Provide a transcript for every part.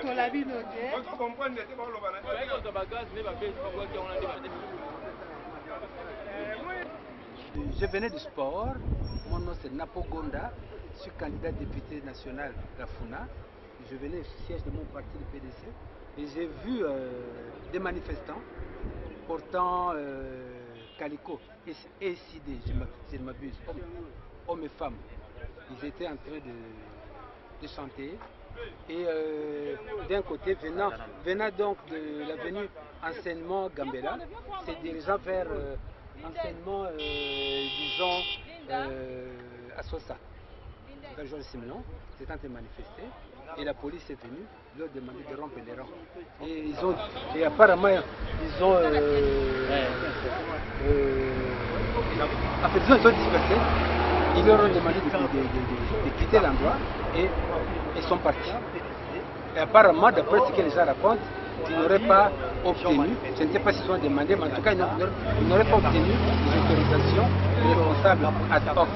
clair. Je venais du sport. Mon nom c'est Napo Gonda. Je suis candidat député national de la FUNA. Je venais au siège de mon parti, le PDC. Et j'ai vu euh, des manifestants portant euh, calico et SID, je ne m'abuse, hommes, hommes et femmes. Ils étaient en train de, de chanter. Et euh, d'un côté, venant, venant donc de l'avenue Enseignement Gambela, c'est dirigeant vers euh, Enseignement, euh, disons, à Sosa. Georges Simenon, c'est en manifester. Et la police est venue leur demander de rompre les rangs. Et, ils ont, et apparemment, ils ont. Euh, en fait, ils ont dispersé. Ils leur ont demandé de, quitter l'endroit et ils sont partis. Et apparemment, d'après ce que les gens racontent, ils n'auraient pas obtenu, je ne sais pas s'ils ont demandé, mais en tout cas, ils n'auraient pas obtenu les autorisations responsables ad hoc.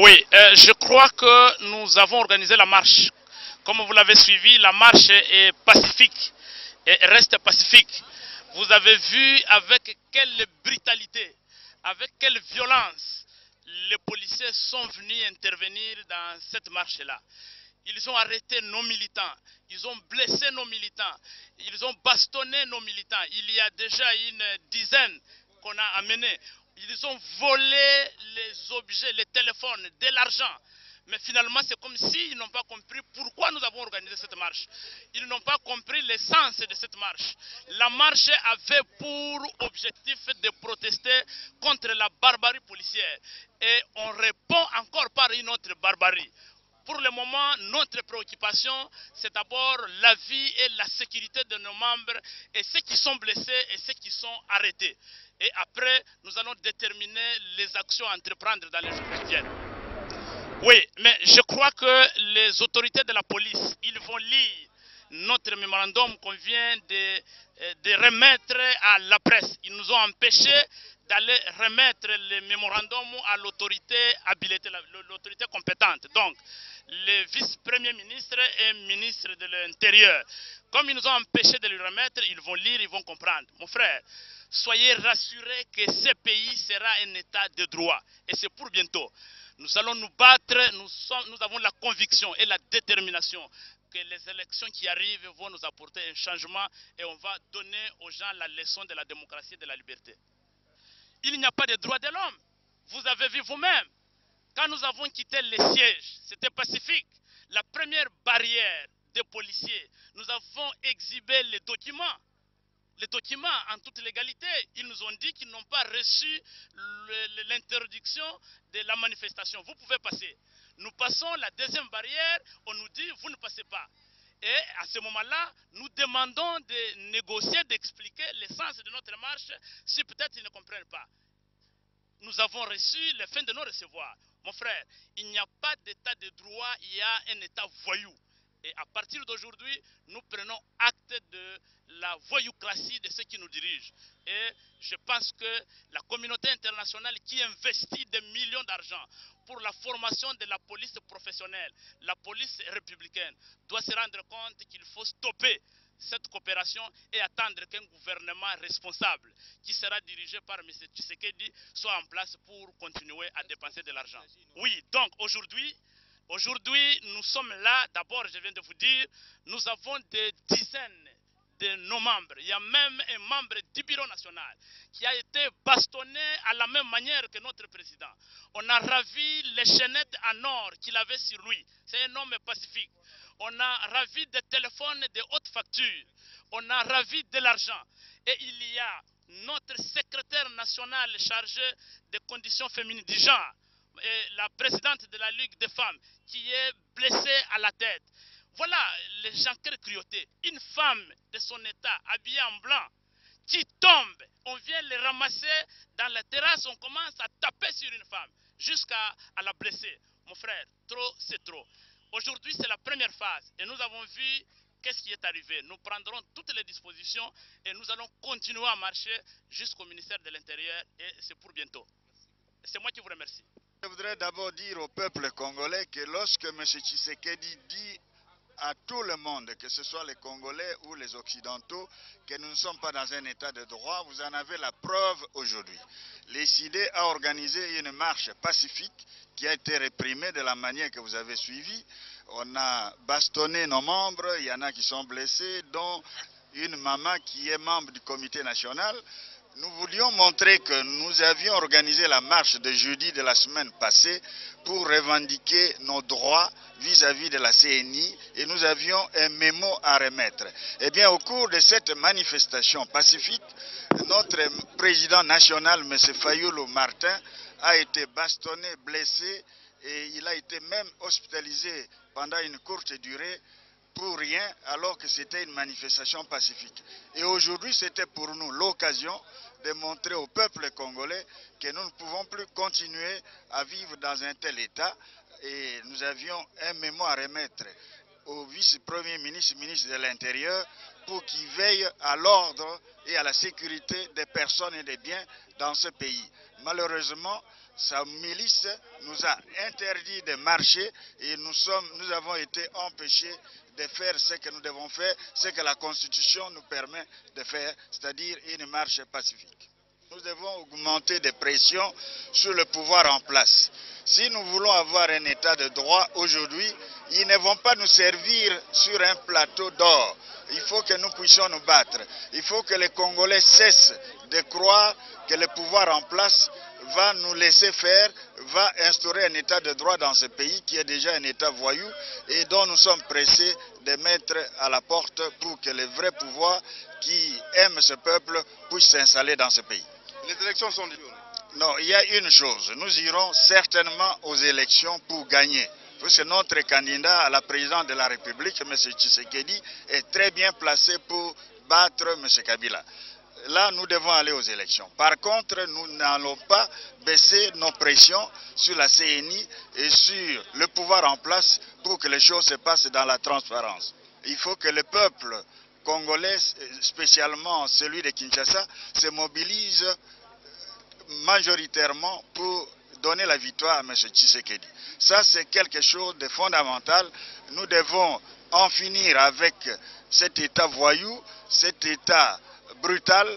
Oui, euh, je crois que nous avons organisé la marche. Comme vous l'avez suivi, la marche est pacifique et reste pacifique. Vous avez vu avec quelle brutalité, avec quelle violence les policiers sont venus intervenir dans cette marche-là. Ils ont arrêté nos militants, ils ont blessé nos militants, ils ont bastonné nos militants. Il y a déjà une dizaine qu'on a amenés. Ils ont volé les objets, les téléphones, de l'argent. Mais finalement, c'est comme s'ils n'ont pas compris pourquoi nous avons organisé cette marche. Ils n'ont pas compris l'essence de cette marche. La marche avait pour objectif de protester contre la barbarie policière. Et on répond encore par une autre barbarie. Pour le moment, notre préoccupation, c'est d'abord la vie et la sécurité de nos membres et ceux qui sont blessés et ceux qui sont arrêtés. Et après, nous allons déterminer les actions à entreprendre dans les jours qui viennent. Oui, mais je crois que les autorités de la police, ils vont lire notre mémorandum qu'on vient de, euh, de remettre à la presse. Ils nous ont empêchés d'aller remettre le mémorandum à l'autorité l'autorité compétente. Donc, le vice-premier ministre et ministre de l'Intérieur. Comme ils nous ont empêchés de le remettre, ils vont lire, ils vont comprendre. Mon frère, soyez rassurés que ce pays sera un état de droit. Et c'est pour bientôt. Nous allons nous battre, nous, sommes- nous avons la conviction et la détermination que les élections qui arrivent vont nous apporter un changement et on va donner aux gens la leçon de la démocratie et de la liberté. Il n'y a pas de droit de l'homme. Vous avez vu vous-même. Quand nous avons quitté les sièges, c'était pacifique. La première barrière des policiers, nous avons exhibé les documents. Les documents en toute légalité. Ils nous ont dit qu'ils n'ont pas reçu l'interdiction de la manifestation. Vous pouvez passer. Nous passons la deuxième barrière, on nous dit vous ne passez pas. Et à ce moment-là, nous demandons de négocier, d'expliquer l'essence de notre marche si peut-être ils ne comprennent pas nous avons reçu les fins de nos recevoir. Mon frère, il n'y a pas d'état de droit, il y a un état voyou. Et à partir d'aujourd'hui, nous prenons acte de la voyoucratie de ceux qui nous dirigent. Et je pense que la communauté internationale qui investit des millions d'argent pour la formation de la police professionnelle, la police républicaine, doit se rendre compte qu'il faut stopper cette coopération et attendre qu'un gouvernement responsable qui sera dirigé par M. Tshisekedi soit en place pour continuer à dépenser de l'argent. Oui, donc aujourd'hui, aujourd'hui nous sommes là, d'abord je viens de vous dire, nous avons des dizaines de nos membres. Il y a même un membre du bureau national qui a été bastonné à la même manière que notre président. On a ravi les chaînettes en or qu'il avait sur lui. C'est un homme pacifique. On a ravi des téléphones de haute facture. On a ravi de l'argent. Et il y a notre secrétaire national chargé des conditions féminines du genre, la présidente de la Ligue des femmes, qui est blessée à la tête. Voilà les gens criotés. Une femme de son état, habillée en blanc, qui tombe. On vient les ramasser dans la terrasse, on commence à taper sur une femme jusqu'à à la blesser. Mon frère, trop, c'est trop. Aujourd'hui, c'est la première phase et nous avons vu qu'est-ce qui est arrivé. Nous prendrons toutes les dispositions et nous allons continuer à marcher jusqu'au ministère de l'Intérieur et c'est pour bientôt. C'est moi qui vous remercie. Je voudrais d'abord dire au peuple congolais que lorsque M. Tshisekedi dit à tout le monde, que ce soit les Congolais ou les Occidentaux, que nous ne sommes pas dans un état de droit, vous en avez la preuve aujourd'hui. Les a organisé une marche pacifique qui a été réprimée de la manière que vous avez suivi. On a bastonné nos membres, il y en a qui sont blessés, dont une maman qui est membre du comité national. Nous voulions montrer que nous avions organisé la marche de jeudi de la semaine passée pour revendiquer nos droits vis-à-vis de la CNI et nous avions un mémo à remettre. Eh bien, au cours de cette manifestation pacifique, notre président national, M. Fayoulou Martin, a été bastonné, blessé et il a été même hospitalisé pendant une courte durée pour rien alors que c'était une manifestation pacifique. Et aujourd'hui, c'était pour nous l'occasion de montrer au peuple congolais que nous ne pouvons plus continuer à vivre dans un tel état. Et nous avions un mémo à remettre au vice-premier ministre, ministre de l'Intérieur, pour qu'il veille à l'ordre et à la sécurité des personnes et des biens dans ce pays. Malheureusement, sa milice nous a interdit de marcher et nous avons été empêchés de faire ce que nous devons faire, ce que la Constitution nous permet de faire, c'est-à-dire une marche pacifique. Nous devons augmenter des pressions sur le pouvoir en place. Si nous voulons avoir un état de droit aujourd'hui, ils ne vont pas nous servir sur un plateau d'or. Il faut que nous puissions nous battre. Il faut que les Congolais cessent de croire que le pouvoir en place va nous laisser faire, va instaurer un état de droit dans ce pays qui est déjà un état voyou et dont nous sommes pressés de mettre à la porte pour que le vrai pouvoir qui aime ce peuple puisse s'installer dans ce pays. Les élections sont dures. Non, il y a une chose, nous irons certainement aux élections pour gagner. Puisque notre candidat à la présidence de la République, M. Tshisekedi, est très bien placé pour battre M. Kabila là, nous devons aller aux élections. Par contre, nous n'allons pas baisser nos pressions sur la CNI et sur le pouvoir en place pour que les choses se passent dans la transparence. Il faut que le peuple congolais, spécialement celui de Kinshasa, se mobilise majoritairement pour donner la victoire à M. Tshisekedi. Ça, c'est quelque chose de fondamental. Nous devons en finir avec cet état voyou, cet état brutal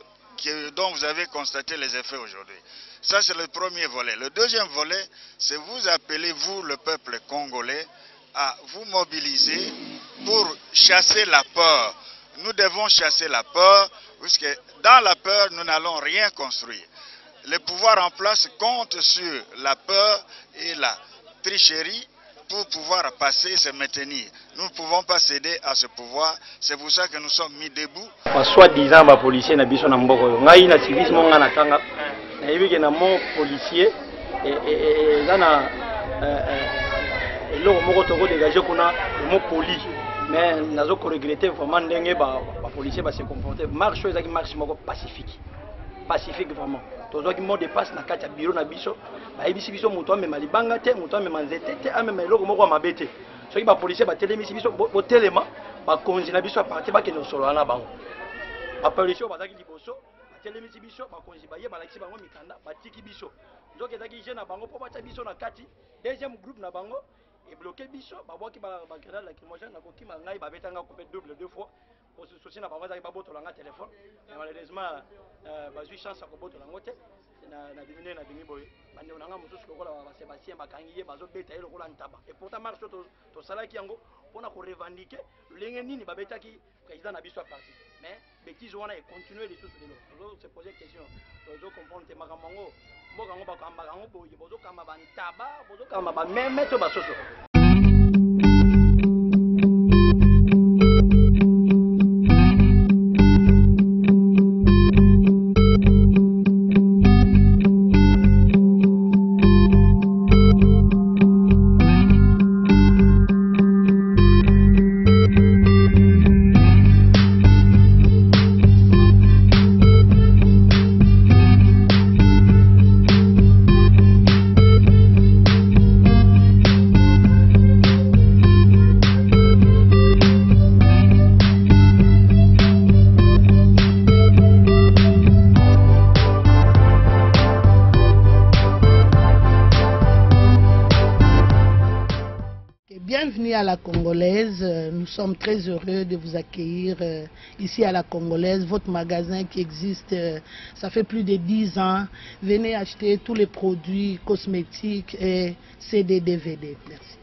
que, dont vous avez constaté les effets aujourd'hui. Ça, c'est le premier volet. Le deuxième volet, c'est vous appelez, vous, le peuple congolais, à vous mobiliser pour chasser la peur. Nous devons chasser la peur, puisque dans la peur, nous n'allons rien construire. Le pouvoir en place compte sur la peur et la tricherie pour pouvoir passer et se maintenir. Nous ne pouvons pas céder à ce pouvoir. C'est pour ça que nous sommes mis debout. basoi-disant bapolisier na biso na mboka oyo ngai na service mo ngai na kanga. Nayebi ke na mo policier. E- e- e- eza na eh, eh, eloko moko tokodégage kuna mo poli mais nazokoregrete vraiment ndenge ba- bapolisier base comporte marche oyo ezalaki marche moko pacifique. Pacifique vraiment tozwaki mot de passe na kati ya biro na biso bayebisi biso moto amema libanga te moto amema nzete te amema eloko moko ya mabe te. Soki bapolisier batelemisi biso bo- botelema bakonzi na biso ya parti bakende kosolola na bango. Bapolisier oyo bazalaki liboso batelemisi biso bakonzi baye balakisi bango mikanda batiki biso. Nzoki ezalaki je na bango mpo batya biso na kati deuxième groupe na bango ebloke biso babwaki bagrenade lacrymogène nakokima ngai babetanga coupe double deux fois souci na bango ezalaki babotola nga telefone. Mais malheureusement euh, bazwi chance ya kobotola yango te. Na na bimi nde na bimi boye. Bandeko na nga mosusu lokola basébastien bakangi ye bazobeta ye lokola ntaba. Et pourtant marche oyo tosalaki yango mpona korevendike lolenge nini babetaki président na biso ya parti mais bétise wana econtinue lisusu lelo. Tozose pose question. Tozocomprendre te makambo yango. Mboka yango bakambaka yango boye. Bozokamba bantaba bozokamba bameme to basoso la Congolaise. Euh, Nous sommes très heureux de vous accueillir euh, ici à la Congolaise, votre magasin qui existe, euh, ça fait plus de 10 ans. Venez acheter tous les produits cosmétiques et CD, DVD. Merci.